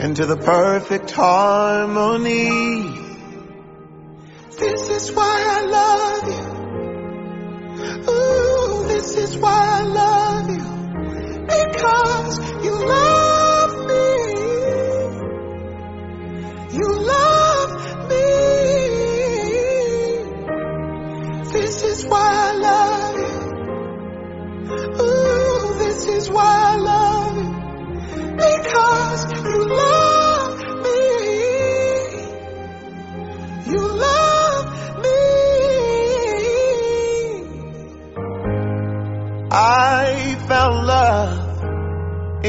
into the perfect harmony. This is why I love you. Ooh, this is why I love you. Because you love me. You love me. This is why I love you. Ooh, this is why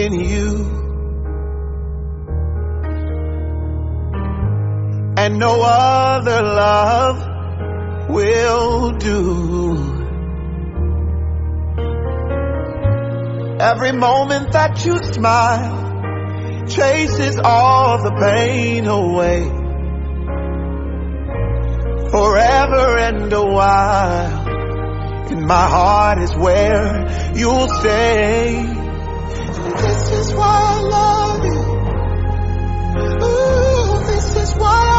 in you. And no other love will do. Every moment that you smile chases all the pain away. Forever and a while, in my heart is where you'll stay. This is why I love you. Ooh, this is why I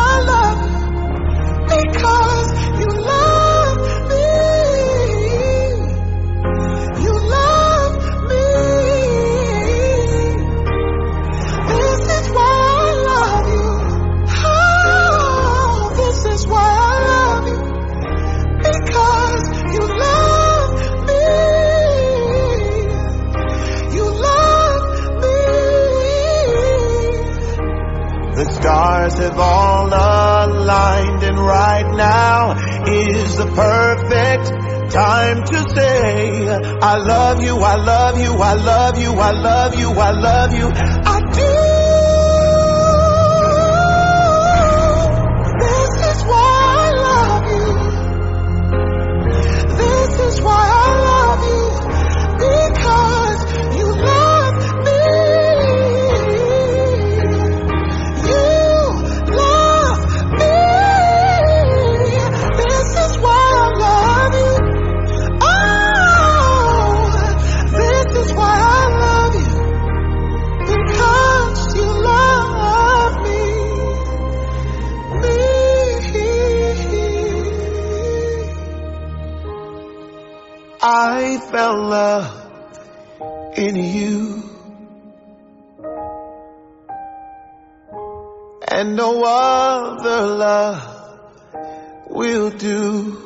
have all aligned and right now is the perfect time to say I love you, I love you, I love you, I love you, I love you. I found love in you. And no other love will do.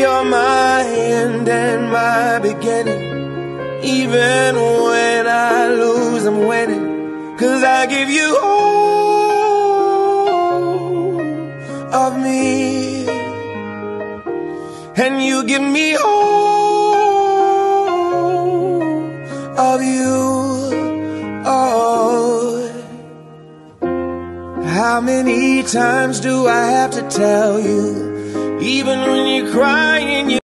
you're my end and my beginning. Even when I lose, I'm winning. Cause I give you all of me. And you give me all of you. Oh. How many times do I have to tell you? Even when you're crying, you